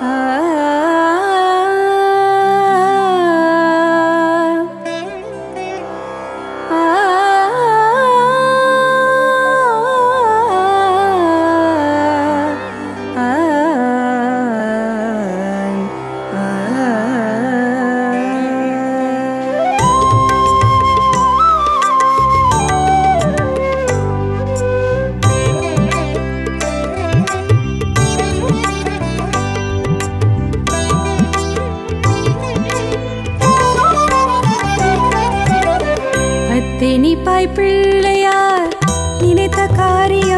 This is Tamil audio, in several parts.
Uh... பிள்ளையார் நினைத்த காரியம்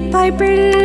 Piper